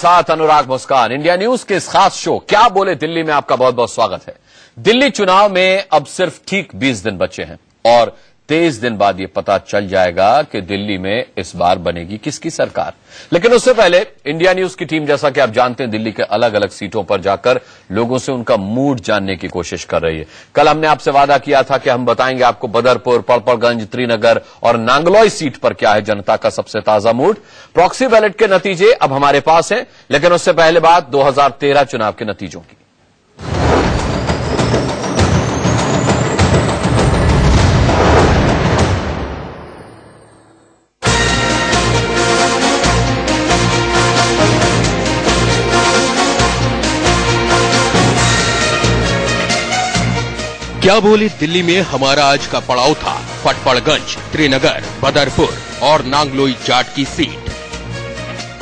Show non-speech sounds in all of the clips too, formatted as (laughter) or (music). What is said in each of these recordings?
साथ अनुराग मुस्कान, India news के इस खास शो, क्या बोले दिल्ली में आपका बहुत बहुत स्वागत है। दिल्ली चुनाव में अब सिर्फ़ ठीक 20 दिन बचे हैं और तेईस दिन बाद ये पता चल जाएगा कि दिल्ली में इस बार बनेगी किसकी सरकार। लेकिन उससे पहले इंडिया न्यूज़ की टीम, जैसा कि आप जानते हैं, दिल्ली के अलग अलग सीटों पर जाकर लोगों से उनका मूड जानने की कोशिश कर रही है। कल हमने आपसे वादा किया था कि हम बताएँगे आपको बदरपुर पड़पड़गंज त्रिनगर और नांगलोई सीट पर क्या है जनता का सबसे ताज़ा मूड। प्रॉक्सी बैलेट के नतीजे अब हमारे पास हैं, लेकिन उससे पहले बात दो हज़ार तेरह चुनाव के नतीजों की। क्या बोले दिल्ली में हमारा आज का पड़ाव था? पटपड़गंज त्रिनगर, बदरपुर और नांगलोई जाट की सीट।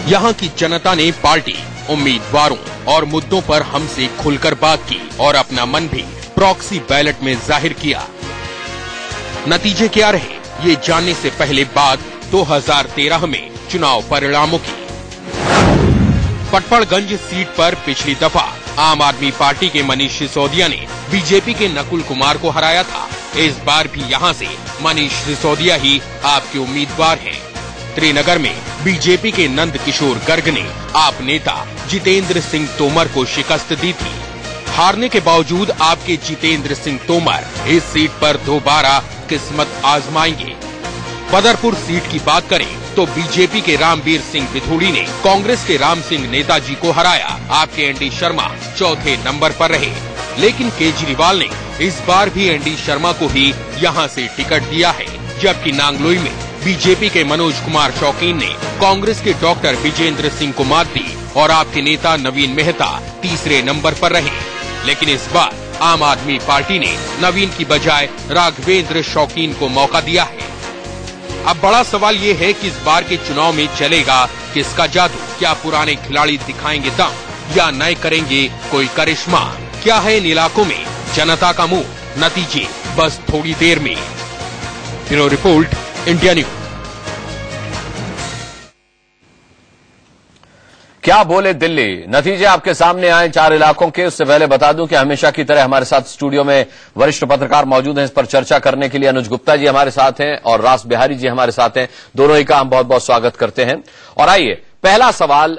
यहाँ की जनता ने पार्टी, उम्मीदवारों और मुद्दों पर हमसे खुलकर बात की और अपना मन भी प्रॉक्सी बैलेट में ज़ाहिर किया। नतीजे क्या रहे? ये जानने से पहले बात 2013 में चुनाव परिणामों की। पटपड़गंज सीट पर पिछली दफ़ा आम आदमी पार्टी के मनीष सिसोदिया ने बीजेपी के नकुल कुमार को हराया था। इस बार भी यहाँ से मनीष सिसोदिया ही आपके उम्मीदवार हैं। त्रिनगर में बीजेपी के नंद किशोर गर्ग ने आप नेता जितेंद्र सिंह तोमर को शिकस्त दी थी। हारने के बावजूद आपके जितेंद्र सिंह तोमर इस सीट पर दोबारा किस्मत आजमाएँगे। बदरपुर सीट की बात करें तो बीजेपी के रामवीर सिंह बिथुड़ी ने कांग्रेस के राम सिंह नेताजी को हराया। आपके एनडी शर्मा चौथे नंबर पर रहे। लेकिन केजरीवाल ने इस बार भी एनडी शर्मा को ही यहाँ से टिकट दिया है, जबकि नांगलोई में बीजेपी के मनोज कुमार शौकीन ने कांग्रेस के डॉक्टर विजेंद्र सिंह को मात दी और आपके नेता नवीन मेहता तीसरे नंबर पर रहे। लेकिन इस बार आम आदमी पार्टी ने नवीन की बजाय राघवेंद्र शौकीन को मौका दिया है। अब बड़ा सवाल ये है कि इस बार के चुनाव में चलेगा किसका जादू? क्या पुराने खिलाड़ी दिखाएँगे दम? या नए करेंगे कोई करिश्मा? क्या है इन इलाकों में? जनता का मुँह, नतीजे, बस थोड़ी देर में। Bureau report, India news. क्या बोले दिल्ली? नतीजे आपके सामने आए चार इलाकों के, उससे पहले बता दूँ कि हमेशा की तरह हमारे साथ स्टूडियो में वरिष्ठ पत्रकार मौजूद हैं। इस पर चर्चा करने के लिए अनुज गुप्ता जी हमारे साथ हैं और रास बिहारी जी हमारे साथ हैं। दोनों ही का हम बहुत बहुत स्वागत करते हैं। और आइए, पहला सवाल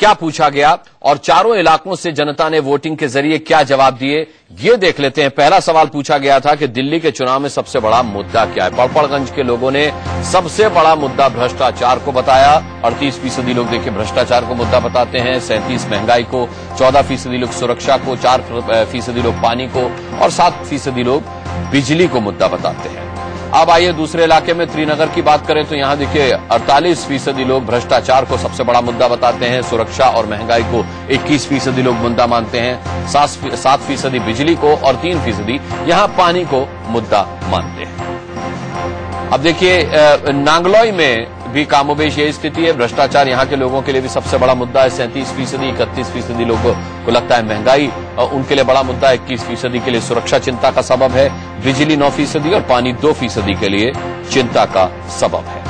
क्या पूछा गया और चारों इलाकों से जनता ने वोटिंग के ज़रिए क्या जवाब दिए, ये देख लेते हैं। पहला सवाल पूछा गया था कि दिल्ली के चुनाव में सबसे बड़ा मुद्दा क्या है? पड़पड़गंज के लोगों ने सबसे बड़ा मुद्दा भ्रष्टाचार को बताया। अड़तीस फ़ीसदी लोग देखिए भ्रष्टाचार को मुद्दा बताते हैं। सैंतीस महँगाई को, चौदह फ़ीसदी लोग सुरक्षा को, चार फ़ीसदी लोग पानी को और सात फ़ीसदी लोग बिजली को मुद्दा बताते हैं। अब आइए दूसरे इलाके में त्रिनगर की बात करें तो यहाँ देखिए 48 फ़ीसदी लोग भ्रष्टाचार को सबसे बड़ा मुद्दा बताते हैं, सुरक्षा और महँगाई को 21 फ़ीसदी लोग मुद्दा मानते हैं सात फ़ीसदी बिजली को और तीन फ़ीसदी यहाँ पानी को मुद्दा मानते हैं। अब देखिए नांगलोई में भी कामोबेश यही स्थिति है। भ्रष्टाचार यहाँ के लोगों के लिए भी सबसे बड़ा मुद्दा है। सैंतीस फ़ीसदी, इकतीस फ़ीसदी लोगों को लगता है महँगाई उनके लिए बड़ा मुद्दा है। इक्कीस फ़ीसदी के लिए सुरक्षा चिंता का सबब है। बिजली नौ फ़ीसदी और पानी दो फ़ीसदी के लिए चिंता का सबब है।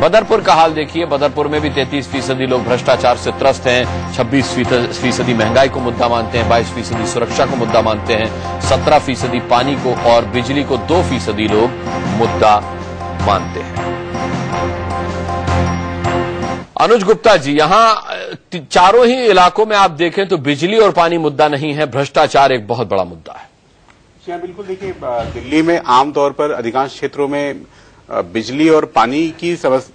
बदरपुर का हाल देखिए। बदरपुर में भी तैतीस फ़ीसदी लोग भ्रष्टाचार से त्रस्त हैं। छब्बीस फ़ीसदी महँगाई को मुद्दा मानते हैं। बाईस फ़ीसदी सुरक्षा को मुद्दा मानते हैं। सत्रह फ़ीसदी पानी को और बिजली को दो फ़ीसदी लोग मुद्दा मानते हैं। अनुज गुप्ता जी यहाँ चारों ही इलाकों में आप देखें तो बिजली और पानी मुद्दा नहीं है भ्रष्टाचार एक बहुत बड़ा मुद्दा है। जी हाँ बिल्कुल देखिए दिल्ली में आमतौर पर अधिकांश क्षेत्रों में बिजली और पानी की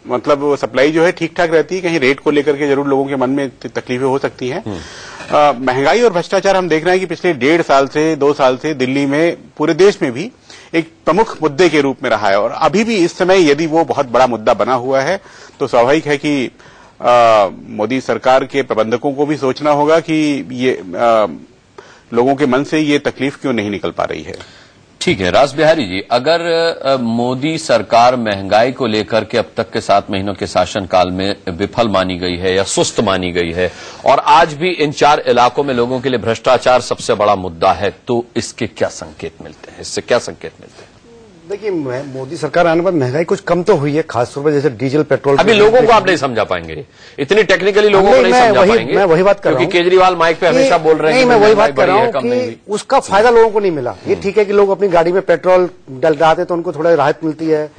मतलब सप्लाई जो है ठीक ठाक रहती है कहीं रेट को लेकर के ज़रूर लोगों के मन में तकलीफें हो सकती हैं। हम्म। महँगाई और भ्रष्टाचार हम देख रहे हैं कि पिछले डेढ़ साल से दो साल से दिल्ली में पूरे देश में भी एक प्रमुख मुद्दे के रूप में रहा है। और अभी भी इस समय यदि वो बहुत बड़ा मुद्दा बना हुआ है तो स्वाभाविक है कि मोदी सरकार के प्रबंधकों को भी सोचना होगा कि ये आ, लोगों के मन से ये तकलीफ़ क्यों नहीं निकल पा रही है? ठीक है राज बिहारी जी अगर मोदी सरकार महँगाई को लेकर के अब तक के सात महीनों के शासनकाल में विफल मानी गई है या सुस्त मानी गई है और आज भी इन चार इलाकों में लोगों के लिए भ्रष्टाचार सबसे बड़ा मुद्दा है तो इसके क्या संकेत मिलते हैं? इससे क्या संकेत मिलते हैं? देखिए मोदी सरकार आने पर महँगाई कुछ कम तो हुई है खासतौर पर जैसे डीजल पेट्रोल अभी लोगों को आप नहीं समझा पाएँगे। इतनी टेक्निकली लोगों को नहीं, समझा वही- पाएँगे मैं वही बात कर रहा हूँ केजरीवाल माइक पे हमेशा बोल रहे हैं मैं वही बात कर रहा हूँ उसका फ़ायदा लोगों को नहीं मिला। ये ठीक है कि लोग अपनी गाड़ी में पेट्रोल डल डालते तो उनको थोड़ा राहत मिलती है।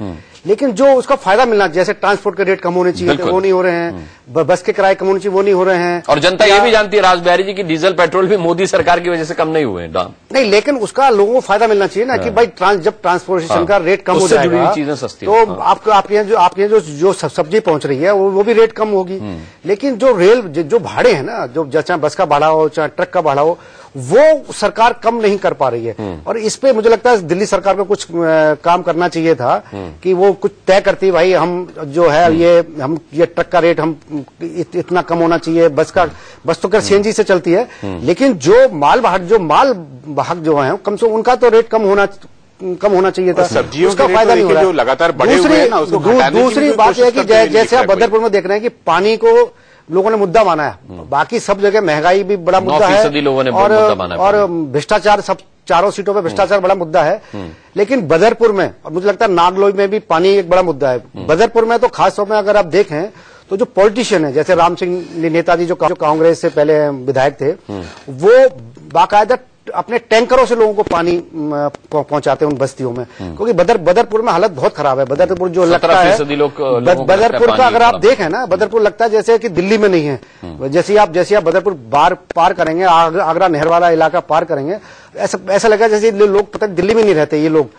लेकिन जो उसका फ़ायदा मिलना जैसे ट्रांसपोर्ट के रेट कम होने चाहिए वो नहीं हो रहे हैं बस के किराए कम होने चाहिए वो नहीं हो रहे हैं और जनता ये भी जानती है राज बिहारी जी की डीजल पेट्रोल भी मोदी सरकार की वजह से कम नहीं हुए हैं दाम नहीं लेकिन उसका लोगों को फ़ायदा मिलना चाहिए ना कि भाई ट्रांस जब ट्रांसपोर्टेशन हाँ। का रेट कम हो जाएगा चीज़ें सस्ती तो हैं। हाँ। आपको आपके यहाँ जो आपके यहाँ जो सब्ज़ी पहुँच रही है वो, भी रेट कम होगी हम्म। लेकिन जो रेल जो, भाड़े हैं ना जो चाहे बस का भाड़ा हो चाहे ट्रक का भाड़ा हो वो सरकार कम नहीं कर पा रही है। हम्म। और इस पे मुझे लगता है दिल्ली सरकार को कुछ काम करना चाहिए था हम्म। कि वो कुछ तय करती भाई हम जो है ये हम ये ट्रक का रेट हम इत, इतना कम होना चाहिए बस का बस तो कर हम्म। सीएनजी से चलती है। लेकिन जो माल वाहक जो माल वाहक जो है कम से उनका तो रेट कम होना कम होना चाहिए था। सब्जियों उसका फ़ायदा तो नहीं हो रहा जो लगातार बढ़े दूसरी ना, उसको बात यह है कि जैसे आप बदरपुर में देख रहे हैं कि पानी को लोगों ने मुद्दा माना है। बाकी सब जगह महँगाई भी बड़ा मुद्दा है लोगों ने और मुद्दा माना और भ्रष्टाचार सब चारों सीटों पर भ्रष्टाचार बड़ा मुद्दा है। लेकिन बदरपुर में और मुझे लगता है नागलोई में भी पानी एक बड़ा मुद्दा है। बदरपुर में तो खासतौर में अगर आप देखें तो जो पॉलिटिशियन है जैसे राम सिंह नेताजी जो कांग्रेस से पहले विधायक थे वो बाकायदा अपने टैंकरों से लोगों को पानी पहुंचाते हैं उन बस्तियों में। क्योंकि बदर बदरपुर में हालत बहुत खराब है। बदरपुर जो लगता है लोग- बदरपुर का अगर आप देखें ना बदरपुर लगता है जैसे कि दिल्ली में नहीं है। जैसे आप जैसे आप बदरपुर बार पार करेंगे आग- आगरा नहर वाला इलाका पार करेंगे ऐसा ऐसा लगा जैसे लोग पता दिल्ली में नहीं रहते ये लोग।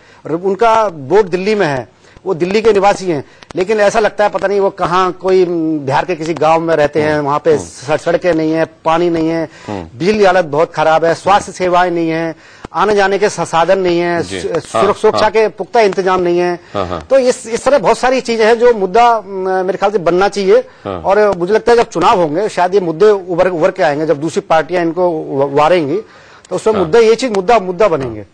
उनका बोर्ड दिल्ली में है। वो दिल्ली के निवासी हैं लेकिन ऐसा लगता है पता नहीं वो कहाँ कोई बिहार के किसी गाँव में रहते हैं वहाँ पे सड़कें नहीं है पानी नहीं है बिजली हालत बहुत खराब है स्वास्थ्य सेवाएँ नहीं है आने जाने के साधन नहीं है। हाँ, सुरक्षा हाँ। के पुख्ता इंतज़ाम नहीं है हाँ। तो इस इस तरह बहुत सारी चीज़ें हैं जो मुद्दा मेरे ख्याल से बनना चाहिए। और मुझे लगता है जब चुनाव होंगे शायद ये मुद्दे उभर उभर के आएँगे जब दूसरी पार्टियाँ इनको वारेंगी तो उसमें। मुद्दा ये चीज़ मुद्दा मुद्दा बनेंगे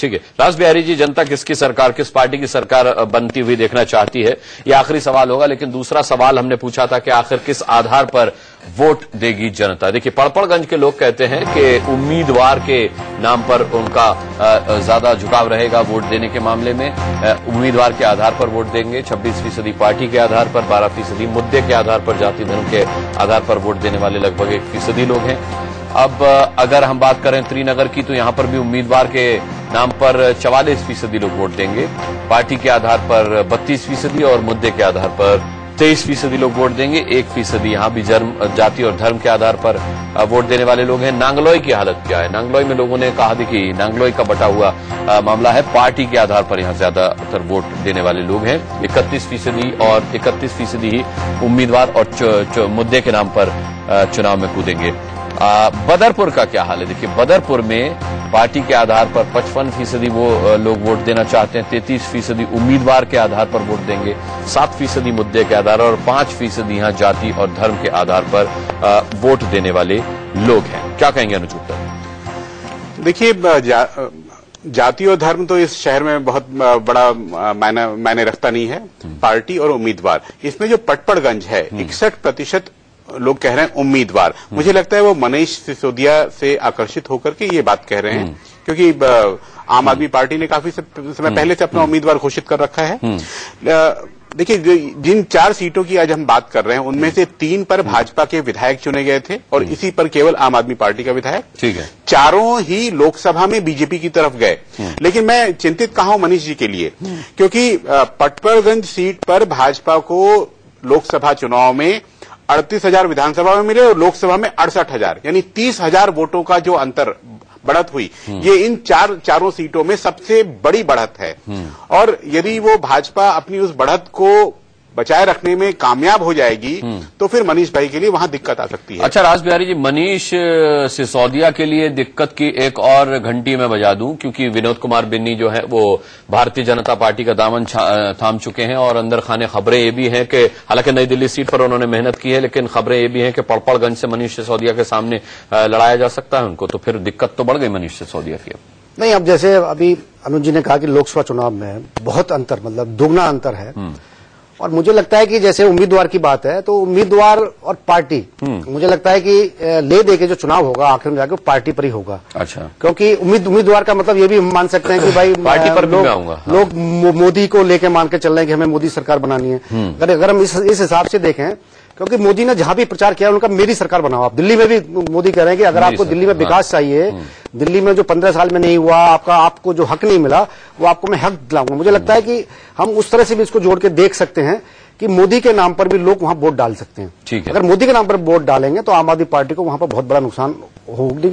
ठीक है। राज बिहारी जी, जनता किसकी सरकार, किस पार्टी की सरकार बनती हुई देखना चाहती है? ये आखिरी सवाल होगा, लेकिन दूसरा सवाल हमने पूछा था कि आखिर किस आधार पर वोट देगी जनता? देखिए, पड़पड़गंज के लोग कहते हैं कि उम्मीदवार के नाम पर उनका ज़्यादा झुकाव रहेगा वोट देने के मामले में। उम्मीदवार के आधार पर वोट देंगे 26 फ़ीसदी पार्टी के आधार पर 12 फ़ीसदी मुद्दे के आधार पर, जाति धर्म के आधार पर वोट देने वाले लगभग एक फ़ीसदी लोग हैं। अब, अगर हम बात करें त्रिनगर की तो यहाँ पर भी उम्मीदवार के नाम पर चवालीस फ़ीसदी लोग वोट देंगे। पार्टी के आधार पर बत्तीस फ़ीसदी और मुद्दे के आधार पर तेईस फ़ीसदी लोग वोट देंगे। एक फ़ीसदी यहाँ भी जन्म जाति और धर्म के आधार पर वोट देने वाले लोग हैं। नांगलोई की हालत क्या है? नांगलोई में लोगों ने कहा देखिए नांगलोई का बटा हुआ मामला है। पार्टी के आधार पर यहाँ ज़्यादातर वोट देने वाले लोग हैं। इकतीस फ़ीसदी और इकतीस फ़ीसदी ही उम्मीदवार और च, च, मुद्दे के नाम पर चुनाव में कूदेंगे। आ, बदरपुर का क्या हाल है? देखिए बदरपुर में पार्टी के आधार पर 55 फ़ीसदी वो लोग वोट देना चाहते हैं 33 फ़ीसदी उम्मीदवार के आधार पर वोट देंगे 7 फ़ीसदी मुद्दे के आधार और 5 फ़ीसदी यहाँ जाति और धर्म के आधार पर अ, वोट देने वाले लोग हैं। क्या कहेंगे अनुज देखिए जा, जाति और धर्म तो इस शहर में बहुत बड़ा मायने मायने रखता नहीं है। पार्टी और उम्मीदवार। इसमें जो पटपड़गंज है इकसठ प्रतिशत लोग कह रहे हैं उम्मीदवार। मुझे लगता है वो मनीष सिसोदिया से आकर्षित होकर के ये बात कह रहे हैं। क्योंकि आम आदमी पार्टी ने काफ़ी समय पहले से अपना उम्मीदवार घोषित कर रखा है। देखिए जिन चार सीटों की आज हम बात कर रहे हैं उनमें से तीन पर भाजपा के विधायक चुने गए थे और इसी पर केवल आम आदमी पार्टी का विधायक। ठीक है। चारों ही लोकसभा में बीजेपी की तरफ़ गए। लेकिन मैं चिंतित कहा हूँ मनीष जी के लिए? क्योंकि पटपरगंज सीट पर भाजपा को लोकसभा चुनाव में अड़तीस हज़ार विधानसभा में मिले और लोकसभा में अड़सठ हज़ार यानी तीस हज़ार वोटों का जो अंतर बढ़त हुई ये इन चार चारों सीटों में सबसे बड़ी बढ़त है। और यदि वो भाजपा अपनी उस बढ़त को बचाए रखने में कामयाब हो जाएगी तो फिर मनीष भाई के लिए वहाँ दिक्कत आ सकती है। अच्छा राज बिहारी जी मनीष सिसोदिया के लिए दिक्कत की एक और घंटी मैं बजा दूँ क्योंकि विनोद कुमार बिन्नी जो है वो भारतीय जनता पार्टी का दामन थाम चुके हैं और अंदर खाने खबरें ये भी हैं कि हालाँकि नई दिल्ली सीट पर उन्होंने मेहनत की है लेकिन खबरें ये भी हैं कि पड़पड़गंज से मनीष सिसोदिया के सामने लड़ाया जा सकता है उनको तो फिर दिक्कत तो बढ़ गई मनीष सिसोदिया की नहीं अब जैसे अभी अनुज जी ने कहा कि लोकसभा चुनाव में बहुत अंतर मतलब दोगुना अंतर है। और मुझे लगता है कि जैसे उम्मीदवार की बात है तो उम्मीदवार और पार्टी हम्म। मुझे लगता है कि ले दे के जो चुनाव होगा आखिर में जाकर पार्टी पर ही होगा अच्छा क्योंकि उम्मीद उम्मीदवार का मतलब ये भी हम मान सकते हैं कि भाई (laughs) पार्टी पर लोग, हाँ। लोग मोदी को लेके मान के चल रहे हैं कि हमें मोदी सरकार बनानी है हम्म। अगर अगर हम इस हिसाब से देखें क्योंकि मोदी ने जहाँ भी प्रचार किया उनका मेरी सरकार बनाओ। आप दिल्ली में भी मोदी कह रहे हैं कि अगर आपको दिल्ली में हाँ। विकास चाहिए दिल्ली में जो पंद्रह साल में नहीं हुआ आपका आपको जो हक नहीं मिला वो आपको मैं हक दिलाऊँगा। मुझे लगता है कि हम उस तरह से भी इसको जोड़ के देख सकते हैं कि मोदी के नाम पर भी लोग वहाँ वोट डाल सकते हैं। ठीक है। अगर मोदी के नाम पर वोट डालेंगे तो आम आदमी पार्टी को वहाँ पर बहुत बड़ा नुकसान होगी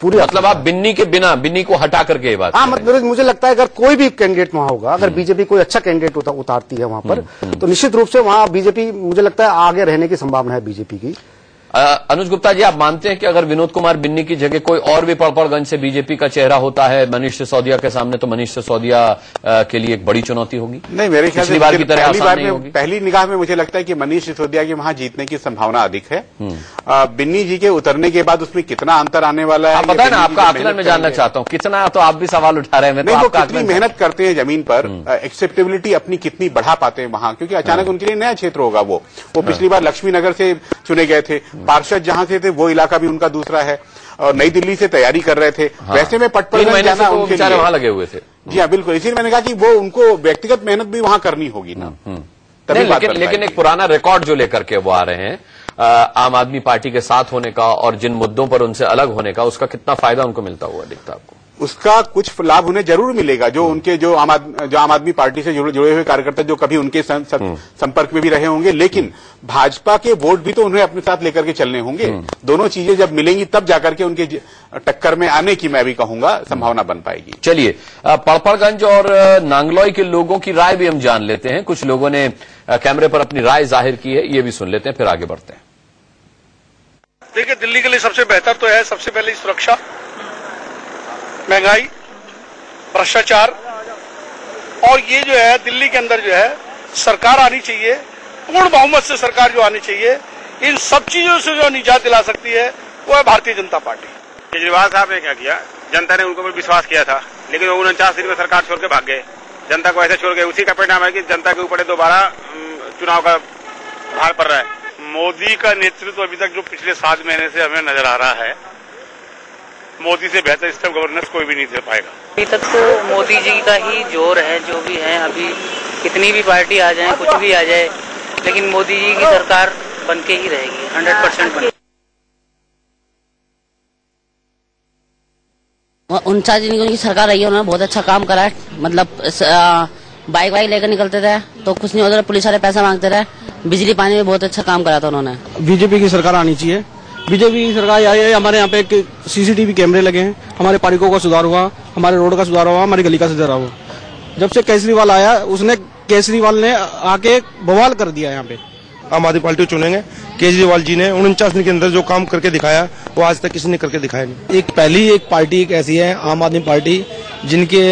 पूरी मतलब आप बिन्नी के बिना बिन्नी को हटा करके ये बात हाँ। मतलब मुझे लगता है अगर कोई भी कैंडिडेट वहाँ होगा अगर बीजेपी कोई अच्छा कैंडिडेट होता उतारती है वहाँ पर तो निश्चित रूप से वहाँ बीजेपी मुझे लगता है आगे रहने की संभावना है बीजेपी की। अनुज गुप्ता जी आप मानते हैं कि अगर विनोद कुमार बिन्नी की जगह कोई और भी पड़पड़गंज से बीजेपी का चेहरा होता है मनीष सिसोदिया के सामने तो मनीष सिसोदिया के लिए एक बड़ी चुनौती होगी नहीं मेरे ख्याल से बार की तरह पहली बार में पहली निगाह में मुझे लगता है कि मनीष सिसोदिया की वहाँ जीतने की संभावना अधिक है हम्म। बिन्नी जी के उतरने के बाद उसमें कितना अंतर आने वाला है ये ना आपका आकलन में जानना चाहता हूँ कितना तो आप भी सवाल उठा रहे हैं तो वो कितनी मेहनत करते हैं ज़मीन पर हम्म। एक्सेप्टेबिलिटी अपनी कितनी बढ़ा पाते हैं वहाँ क्योंकि हाँ। अचानक उनके लिए नया क्षेत्र होगा वो वो पिछली बार लक्ष्मी नगर से चुने गए थे हम्म। पार्षद जहाँ से थे वो इलाका भी उनका दूसरा है। और नई दिल्ली से तैयारी कर रहे थे। हाँ। वैसे में पटपल पटपड़गंज जाना तो उनके लिए। वहाँ लगे हुए थे। जी हाँ बिल्कुल। इसीलिए मैंने कहा कि वो उनको व्यक्तिगत मेहनत भी वहाँ करनी होगी ना। तभी हम्म, बात लेकिन लेकिन एक पुराना रिकॉर्ड जो लेकर के वो आ रहे हैं आम आदमी पार्टी के साथ होने का और जिन मुद्दों पर उनसे अलग होने का उसका कितना फ़ायदा उनको मिलता हुआ दिखता आपको। उसका कुछ लाभ उन्हें ज़रूर मिलेगा जो उनके जो आम आदमी जो आम आदमी पार्टी से जुड़े जुड़े हुए कार्यकर्ता जो कभी उनके सं, सं, संपर्क में भी रहे होंगे लेकिन भाजपा के वोट भी तो उन्हें अपने साथ लेकर के चलने होंगे। दोनों चीज़ें जब मिलेंगी तब जाकर के उनके टक्कर में आने की मैं भी कहूँगा संभावना बन पाएगी। चलिए पड़पड़गंज और नांगलोई के लोगों की राय भी हम जान लेते हैं। कुछ लोगों ने कैमरे पर अपनी राय ज़ाहिर की है ये भी सुन लेते हैं फिर आगे बढ़ते हैं। देखिए दिल्ली के लिए सबसे बेहतर तो है सबसे पहले सुरक्षा। महँगाई, भ्रष्टाचार, और ये जो है, दिल्ली के अंदर जो है, सरकार आनी चाहिए, पूर्ण बहुमत से सरकार जो आनी चाहिए, इन सब चीज़ों से जो निजात दिला सकती है, वो है भारतीय जनता पार्टी। केजरीवाल साहब ने क्या किया जनता ने उनको विश्वास किया था, लेकिन वो उनचास दिन में सरकार छोड़ के भाग गए। जनता को ऐसे छोड़ गए। उसी का परिणाम है कि जनता के ऊपर दोबारा चुनाव का भार पड़ रहा है। मोदी का नेतृत्व अभी तक जो पिछले सात महीने से हमें नज़र आ रहा है मोदी से बेहतर स्टेट गवर्नेंस कोई भी नहीं दे पाएगा। अभी तक तो मोदी जी का ही ज़ोर है जो भी है अभी कितनी भी पार्टी आ जाए कुछ भी आ जाए लेकिन मोदी जी की सरकार बन के ही रहेगी हंड्रेड परसेंट बन उनचास दिन की उनकी सरकार रही है उन्होंने बहुत अच्छा काम करा है। मतलब बाइक वाइक लेकर निकलते थे तो कुछ नहीं होता पुलिस वाले पैसा मांगते थे बिजली पानी में बहुत अच्छा काम करा था उन्होंने। बीजेपी की सरकार आनी चाहिए। बीजेपी की सरकार आई है हमारे यहाँ पे एक सीसीटीवी कैमरे लगे हैं। हमारे पार्कों का सुधार हुआ हमारे रोड का सुधार हुआ हमारी गली का सुधार हुआ। जब से केजरीवाल आया उसने केजरीवाल ने आके बवाल कर दिया यहाँ पे। आम आदमी पार्टी चुनेंगे। केजरीवाल जी ने उनचास दिन के अंदर जो काम करके दिखाया वो आज तक किसी ने करके दिखाया नहीं। एक पहली एक पार्टी एक ऐसी है आम आदमी पार्टी जिनके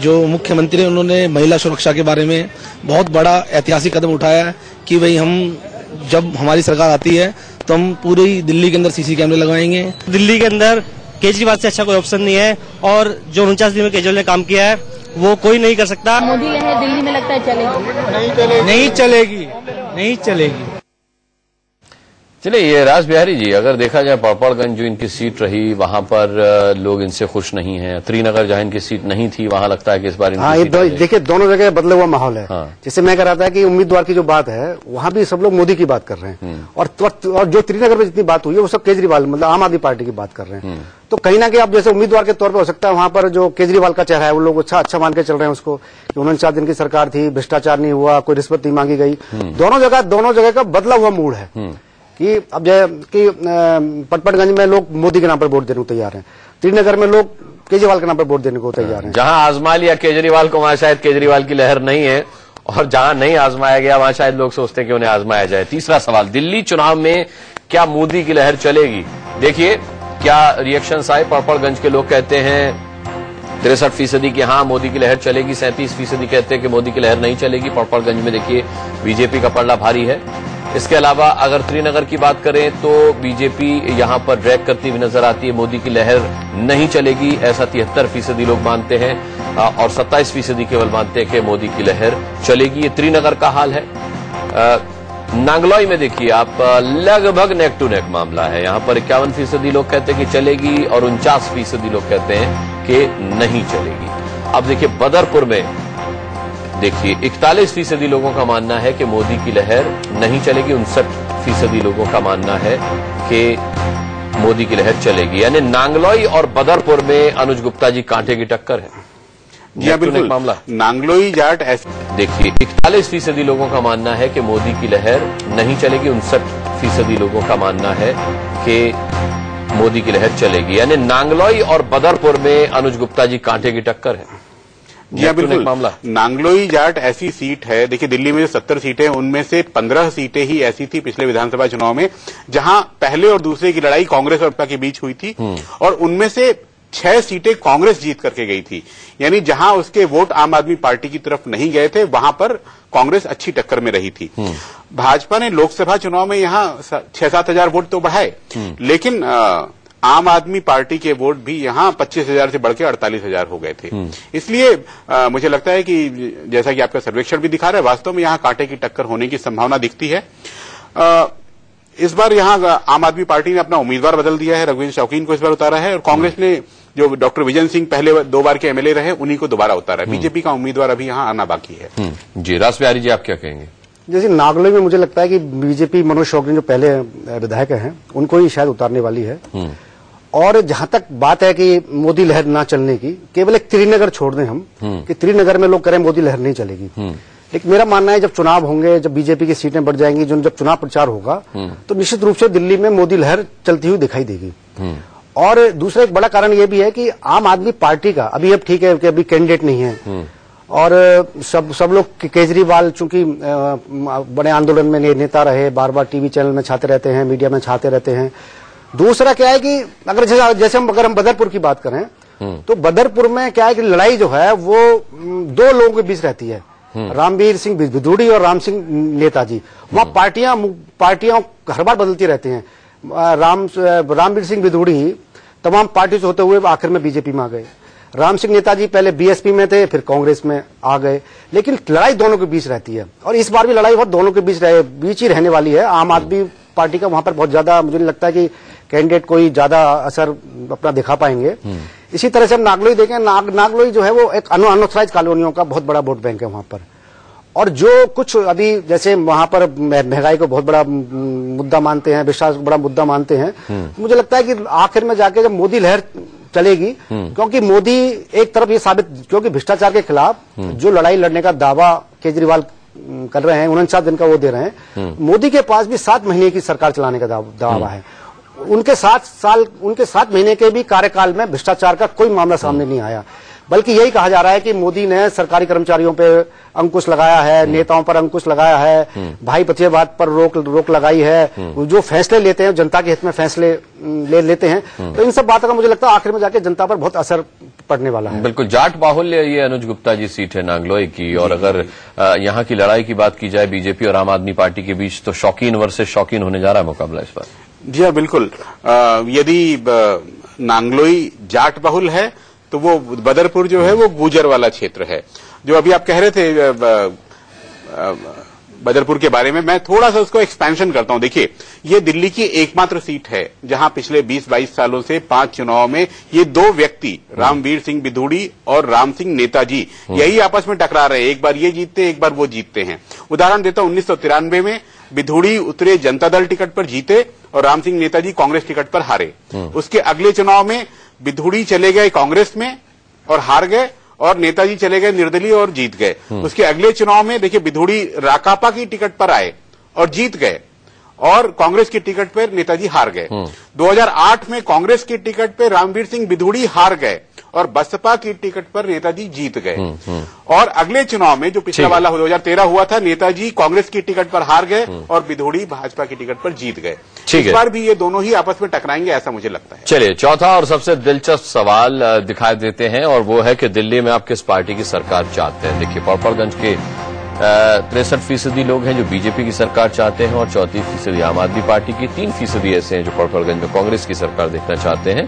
जो मुख्यमंत्री हैं, उन्होंने महिला सुरक्षा के बारे में बहुत बड़ा ऐतिहासिक कदम उठाया है कि भाई हम जब हमारी सरकार आती है तो हम पूरी दिल्ली के अंदर सीसी कैमरे लगाएँगे दिल्ली के अंदर केजरीवाल से अच्छा कोई ऑप्शन नहीं है और जो उनचास दिन में केजरीवाल ने काम किया है वो कोई नहीं कर सकता। मोदी लहर दिल्ली में लगता है चलेगी। नहीं चलेगी। नहीं चलेगी। चलिए ये राज बिहारी जी अगर देखा जाए पड़पड़गंज जो इनकी सीट रही वहाँ पर लोग इनसे खुश नहीं हैं त्रिनगर जहाँ इनकी सीट नहीं थी वहाँ लगता है कि इस बार हाँ ये दो, देखिए दोनों जगह बदला हुआ माहौल है हाँ। जैसे मैं कह रहा था कि उम्मीदवार की जो बात है वहाँ भी सब लोग मोदी की बात कर रहे हम्म। हैं और और- और जो त्रिनगर में जितनी बात हुई है वो सब केजरीवाल मतलब आम आदमी पार्टी की बात कर रहे हम्म। हैं तो कहीं ना कहीं आप जैसे उम्मीदवार के तौर पर हो सकता है वहाँ पर जो केजरीवाल का चेहरा है वो लोग अच्छा अच्छा मान के चल रहे हैं उसको कि उनचास दिन की सरकार थी भ्रष्टाचार नहीं हुआ कोई रिश्वत नहीं मांगी गई हम्म। दोनों जगह दोनों जगह का बदला हुआ मूड है कि अब जय कि पटपटगंज में लोग मोदी के नाम पर वोट देने को तैयार हैं। श्रीनगर में लोग केजरीवाल के नाम पर वोट देने को तैयार हैं। जहाँ आजमा लिया केजरीवाल को, वहाँ शायद केजरीवाल की लहर नहीं है, और जहाँ नहीं आजमाया गया, वहाँ शायद लोग सोचते हैं कि उन्हें आजमाया जाए। तीसरा सवाल, दिल्ली चुनाव में क्या मोदी की लहर चलेगी? देखिए, क्या रिएक्शन आए? पड़पड़गंज के लोग कहते हैं, तिरसठ फ़ीसदी की हाँ मोदी की लहर चलेगी, सैंतीस फ़ीसदी कहते हैं कि मोदी की लहर नहीं चलेगी। पड़पड़गंज में देखिए, बीजेपी का पड़ला भारी है। इसके अलावा अगर श्रीनगर की बात करें तो बीजेपी यहाँ पर ड्रैग करती हुई नज़र आती है। मोदी की लहर नहीं चलेगी, ऐसा तिहत्तर फ़ीसदी लोग मानते हैं और सत्ताईस फ़ीसदी केवल मानते हैं कि मोदी की लहर चलेगी। ये त्रिनगर का हाल है। नांगलोई में देखिए आप लगभग नेक टू नेक मामला है। यहाँ पर इक्यावन फ़ीसदी लोग कहते हैं कि चलेगी और उनचास फ़ीसदी लोग कहते हैं कि नहीं चलेगी। अब देखिए बदरपुर में देखिए इकतालीस फ़ीसदी लोगों का मानना है कि मोदी की लहर नहीं चलेगी उनसठ फ़ीसदी लोगों का मानना है कि मोदी की लहर चलेगी। यानी नांगलोई और बदरपुर में अनुज गुप्ता जी कांटे की टक्कर है। जी हाँ बिल्कुल। मामला। नांगलोई जाट ऐसे देखिए इकतालीस फ़ीसदी लोगों का मानना है कि मोदी की लहर नहीं चलेगी उनसठ फ़ीसदी लोगों का मानना है कि मोदी की लहर चलेगी। यानी नांगलोई और बदरपुर में अनुज गुप्ता जी कांटे की टक्कर है। जी हाँ बिल्कुल। मामला। नांगलोई जाट ऐसी सीट है देखिए दिल्ली में जो सत्तर सीटें हैं, उनमें से पंद्रह सीटें ही ऐसी थी पिछले विधानसभा चुनाव में जहाँ पहले और दूसरे की लड़ाई कांग्रेस और के बीच हुई थी और उनमें से छह सीटें कांग्रेस जीत करके गई थी। यानी जहाँ उसके वोट आम आदमी पार्टी की तरफ़ नहीं गए थे वहाँ पर कांग्रेस अच्छी टक्कर में रही थी। भाजपा ने लोकसभा चुनाव में यहाँ छह सात हज़ार वोट तो बढ़ाए लेकिन अ, आम आदमी पार्टी के वोट भी यहाँ पच्चीस हज़ार से बढ़ के अड़तालीस हज़ार हो गए थे। इसलिए अ, मुझे लगता है कि जैसा कि आपका सर्वेक्षण भी दिखा रहा है वास्तव में यहाँ कांटे की टक्कर होने की संभावना दिखती है। अ, इस बार यहाँ आम आदमी पार्टी ने अपना उम्मीदवार बदल दिया है रघुवीर शौकीन को इस बार उतारा है और कांग्रेस ने जो डॉक्टर विजय सिंह पहले दो बार के एमएलए रहे उन्हीं को दोबारा उतारा है। बीजेपी का उम्मीदवार अभी यहाँ आना बाकी है। हम्म, जी रास बिहारी जी आप क्या कहेंगे? जैसे नागलोई में मुझे लगता है कि बीजेपी मनोज शौकीन जो पहले विधायक हैं उनको ही शायद उतारने वाली है। और जहाँ तक बात है कि मोदी लहर ना चलने की केवल एक त्रिनगर छोड़ दें हम कि त्रिनगर में लोग करें मोदी लहर नहीं चलेगी। लेकिन मेरा मानना है जब चुनाव होंगे जब बीजेपी की सीटें बढ़ जाएँगी जो जब चुनाव प्रचार होगा तो निश्चित रूप से दिल्ली में मोदी लहर चलती हुई दिखाई देगी। और दूसरा एक बड़ा कारण यह भी है कि आम आदमी पार्टी का अभी अब ठीक है कि अभी कैंडिडेट नहीं है। और सब सब लोग केजरीवाल चूँकि बड़े आंदोलन में नेता रहे बार बार टीवी चैनल में छाते रहते हैं मीडिया में छाते रहते हैं दूसरा क्या है कि अगर जैसे जैसे हम अगर हम बदरपुर की बात करें तो बदरपुर में क्या है कि लड़ाई जो है वो दो लोगों के बीच रहती है। रामवीर सिंह भिदुड़ी और राम सिंह नेताजी वहाँ पार्टियाँ पार्टियाँ हर बार बदलती रहती हैं। राम रामवीर सिंह भिदुड़ी तमाम पार्टी से होते हुए आखिर में बीजेपी में आ गए। राम सिंह नेताजी पहले बीएसपी में थे फिर कांग्रेस में आ गए। लेकिन लड़ाई दोनों के बीच रहती है। और इस बार भी लड़ाई बहुत दोनों के बीच बीच ही रहने वाली है। आम आदमी पार्टी का वहाँ पर बहुत ज़्यादा मुझे लगता है कि कैंडिडेट कोई ज़्यादा असर अपना दिखा पाएँगे। इसी तरह से हम नागलोई देखें नाग, नागलोई जो है वो एक अनु अनऑथराइज कॉलोनियों का बहुत बड़ा वोट बैंक है वहाँ पर। और जो कुछ अभी जैसे वहाँ पर महँगाई को बहुत बड़ा मुद्दा मानते हैं विश्वास को बड़ा मुद्दा मानते हैं मुझे लगता है कि आखिर में जाके जब मोदी लहर चलेगी क्योंकि मोदी एक तरफ़ ये साबित क्योंकि भ्रष्टाचार के खिलाफ जो लड़ाई लड़ने का दावा केजरीवाल कर रहे हैं उनचास दिन का वो दे रहे हैं मोदी के पास भी सात महीने की सरकार चलाने का दावा है। उनके सात साल उनके सात महीने के भी कार्यकाल में भ्रष्टाचार का कोई मामला सामने नहीं आया। बल्कि यही कहा जा रहा है कि मोदी ने सरकारी कर्मचारियों पे अंकुश लगाया है नेताओं पर अंकुश लगाया है भाई पतियवाद पर रोक रोक लगाई है जो फैसले लेते हैं जनता के हित में फैसले ले लेते हैं। तो इन सब बातों का मुझे लगता है आखिर में जाके जनता पर बहुत असर पड़ने वाला है। बिल्कुल जाट बाहुल्य ये अनुज गुप्ता जी सीट है नांगलोई की। और अगर यहाँ की लड़ाई की बात की जाए बीजेपी और आम आदमी पार्टी के बीच तो शौकीन वर्सेस शौकीन होने जा रहा है मुकाबला इस बार। जी हाँ बिल्कुल। यदि नांगलोई जाट बहुल है तो वो बदरपुर जो है, वो गुजर वाला क्षेत्र है। जो अभी आप कह रहे थे बदरपुर के बारे में, मैं थोड़ा सा उसको एक्सपेंशन करता हूँ। देखिए, ये दिल्ली की एकमात्र सीट है, जहाँ पिछले 20-22 सालों से पाँच चुनाव में ये दो व्यक्ति, रामवीर सिंह बिधूड़ी और राम सिंह नेताजी, यही आपस में टकरा रहे हैं। एक बार ये जीतते हैं एक बार वो जीतते हैं। उदाहरण देता हूँ, उन्नीस सौ तिरानवे में बिधूड़ी उतरे जनता दल टिकट पर जीते और राम सिंह नेताजी कांग्रेस टिकट पर हारे। उसके अगले चुनाव में बिधूड़ी चले गए कांग्रेस में और हार गए और नेताजी चले गए निर्दलीय और जीत गए। उसके अगले चुनाव में देखिए बिधूड़ी राकापा की टिकट पर आए और जीत गए। और कांग्रेस की टिकट पर नेताजी हार गए। 2008 में कांग्रेस की टिकट पर रामवीर सिंह बिधूड़ी हार गए और बसपा की टिकट पर नेताजी जीत गए। और अगले चुनाव में जो पिछला। वाला 2013 हुआ था नेताजी कांग्रेस की टिकट पर हार गए और बिधूड़ी भाजपा की टिकट पर जीत गए। इस बार भी ये दोनों ही आपस में टकराएँगे ऐसा मुझे लगता है। चलिए चौथा और सबसे दिलचस्प सवाल दिखाई देते हैं और वो है कि दिल्ली में आप किस पार्टी की सरकार चाहते हैं? देखिए पर्पलगंज के तिरसठ फ़ीसदी लोग हैं जो बीजेपी की सरकार चाहते हैं और चौतीस फ़ीसदी आम आदमी पार्टी की। तीन फ़ीसदी ऐसे हैं जो पड़पड़गंज में कांग्रेस की सरकार देखना चाहते हैं।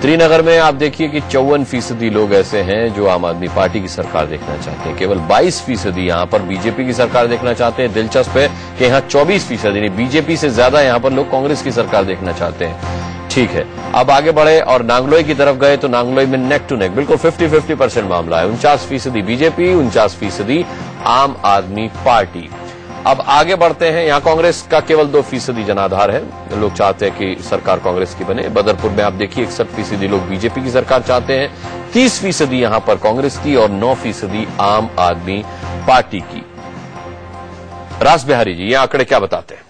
त्रिनगर में आप देखिए कि चौवन फ़ीसदी लोग ऐसे हैं जो आम आदमी पार्टी की सरकार देखना चाहते हैं। केवल 22 फ़ीसदी यहाँ पर बीजेपी की सरकार देखना चाहते हैं। दिलचस्प है कि यहाँ 24 फ़ीसदी नहीं बीजेपी से ज़्यादा यहाँ पर लोग कांग्रेस की सरकार देखना चाहते हैं। ठीक है, अब आगे बढ़े और नांगलोई की तरफ़ गए तो नांगलोई में नेक टू नेक बिल्कुल 50 50 परसेंट मामला है। उनचास फ़ीसदी बीजेपी, उनचास फ़ीसदी आम आदमी पार्टी। अब आगे बढ़ते हैं। यहाँ कांग्रेस का केवल दो फ़ीसदी जनाधार है। लोग चाहते हैं कि सरकार कांग्रेस की बने। बदरपुर में आप देखिए इकसठ फ़ीसदी लोग बीजेपी की सरकार चाहते हैं। तीस फ़ीसदी यहाँ पर कांग्रेस की और नौ फ़ीसदी आम आदमी पार्टी की। रास बिहारी जी ये आंकड़े क्या बताते हैं?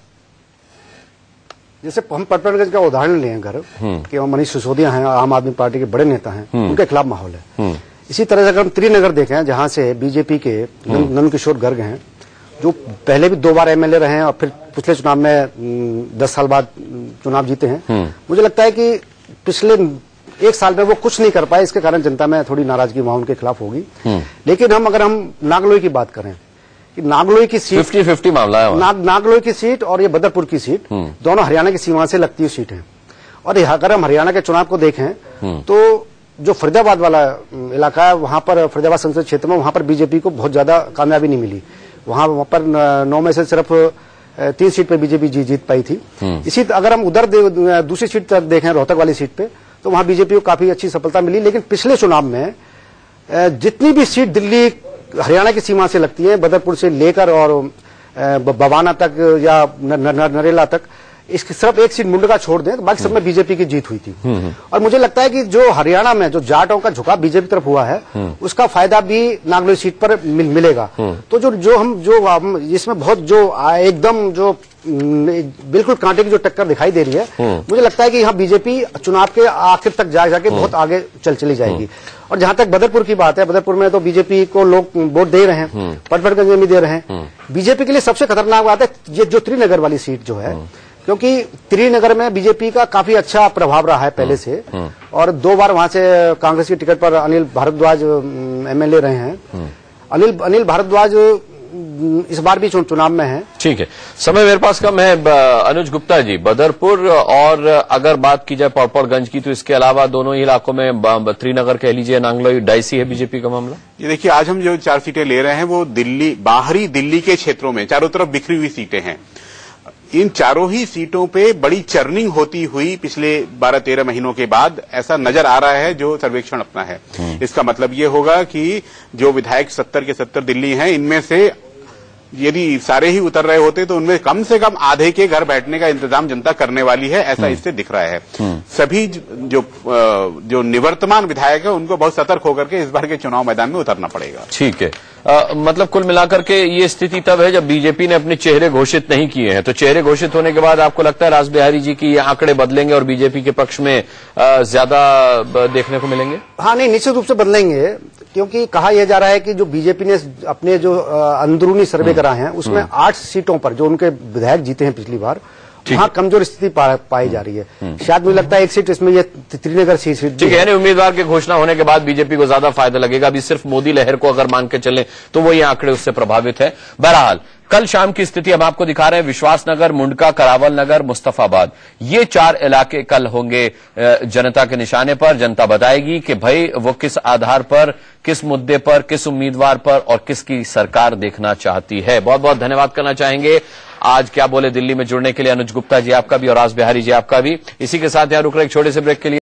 जैसे हम पटपनगंज का उदाहरण लें अगर कि मनीष सिसोदिया हैं आम आदमी पार्टी के बड़े नेता हैं उनके खिलाफ माहौल है। इसी तरह से अगर हम त्रिनगर देखें जहाँ से बीजेपी के नंद किशोर गर्ग हैं जो पहले भी दो बार एमएलए रहे हैं और फिर पिछले चुनाव में दस साल बाद चुनाव जीते हैं। मुझे लगता है कि पिछले एक साल में वो कुछ नहीं कर पाए इसके कारण जनता में थोड़ी नाराज़गी वहाँ उनके खिलाफ होगी। लेकिन हम अगर हम नागलोई की बात करें कि नागलोई की सीट फिफ्टी फिफ्टी मामला है। नाग, नागलोई की सीट और ये बदरपुर की सीट दोनों हरियाणा की सीमा से लगती हुई सीट है। और अगर हम हरियाणा के चुनाव को देखें तो जो फरीदाबाद वाला इलाका है वहाँ पर फरीदाबाद संसदीय क्षेत्र में वहाँ पर बीजेपी को बहुत ज़्यादा कामयाबी नहीं मिली। वहाँ वहाँ पर नौ में से सिर्फ़ तीन सीट पर बीजेपी जी, जीत पाई थी। इसी अगर हम उधर दूसरी सीट तक देखें रोहतक वाली सीट पे तो वहाँ बीजेपी को काफ़ी अच्छी सफलता मिली लेकिन पिछले चुनाव में जितनी भी सीट दिल्ली हरियाणा की सीमा से लगती है बदरपुर से लेकर और बवाना तक या नरेला तक इसकी सिर्फ़ एक सीट मुंडका छोड़ दें तो बाकी सब में बीजेपी की जीत हुई थी। और मुझे लगता है कि जो हरियाणा में जो जाटों का झुकाव बीजेपी तरफ़ हुआ है उसका फ़ायदा भी नागलोई सीट पर मिल, मिलेगा। तो जो जो हम जो हम इसमें बहुत जो एकदम जो बिल्कुल कांटे की जो टक्कर दिखाई दे रही है मुझे लगता है कि यहाँ बीजेपी चुनाव के आखिर तक जा जाके बहुत आगे चल चली जाएगी। और जहाँ तक बदरपुर की बात है बदरपुर में तो बीजेपी को लोग वोट दे रहे हैं पटपटगंज में भी दे रहे हैं। बीजेपी के लिए सबसे खतरनाक बात है ये जो त्रिनगर वाली सीट जो है क्योंकि त्रिनगर में बीजेपी का काफ़ी अच्छा प्रभाव रहा है पहले से और दो बार वहाँ से कांग्रेस की टिकट पर अनिल भारद्वाज एमएलए रहे हैं। अनिल अनिल भारद्वाज इस बार भी चुनाव में है। ठीक है। समय मेरे पास कम है अनुज गुप्ता जी बदरपुर और अगर बात की जाए पौड़पौड़गंज की तो इसके अलावा दोनों ही इलाकों में त्रिनगर कह लीजिए नांगलोई डाइसी है बीजेपी का मामला? ये देखिए आज हम जो चार सीटें ले रहे हैं वो दिल्ली बाहरी दिल्ली के क्षेत्रों में चारों तरफ़ बिखरी हुई सीटें हैं। इन चारों ही सीटों पे बड़ी चर्निंग होती हुई पिछले 12-13 महीनों के बाद ऐसा नज़र आ रहा है जो सर्वेक्षण अपना है। इसका मतलब ये होगा कि जो विधायक 70 के 70 दिल्ली हैं इनमें से यदि सारे ही उतर रहे होते तो उनमें कम से कम आधे के घर बैठने का इंतज़ाम जनता करने वाली है ऐसा इससे दिख रहा है। सभी जो जो निवर्तमान विधायक है उनको बहुत सतर्क होकर के इस बार के चुनाव मैदान में उतरना पड़ेगा। ठीक है। अ, मतलब कुल मिलाकर के ये स्थिति तब है जब बीजेपी ने अपने चेहरे घोषित नहीं किए हैं। तो चेहरे घोषित होने के बाद आपको लगता है राज बिहारी जी की ये आंकड़े बदलेंगे और बीजेपी के पक्ष में ज़्यादा देखने को मिलेंगे? हाँ नहीं निश्चित रूप से बदलेंगे क्योंकि कहा यह जा रहा है कि जो बीजेपी ने अपने जो अंदरूनी सर्वे कराए हैं उसमें आठ सीटों पर जो उनके विधायक जीते हैं पिछली बार वहाँ कमज़ोर स्थिति पाई जा रही है। शायद मुझे लगता है एक सीट इसमें ये त्रिनगर सीट सीट ठीक है यानी उम्मीदवार के घोषणा होने के बाद बीजेपी को ज़्यादा फ़ायदा लगेगा। अभी सिर्फ़ मोदी लहर को अगर मान के चले तो वो ये आंकड़े उससे प्रभावित है। बहरहाल कल शाम की स्थिति हम आपको दिखा रहे हैं। विश्वासनगर, मुंडका करावल नगर मुस्तफाबाद। ये चार इलाके कल होंगे जनता के निशाने पर। जनता बताएगी कि भाई, वो किस आधार पर, किस मुद्दे पर, किस उम्मीदवार पर और किसकी सरकार देखना चाहती है। बहुत बहुत धन्यवाद करना चाहेंगे। आज क्या बोले दिल्ली में जुड़ने के लिए? अनुज गुप्ता जी आपका भी और राज बिहारी जी आपका भी। इसी के साथ यहाँ रुक रहे छोटे से ब्रेक के लिए।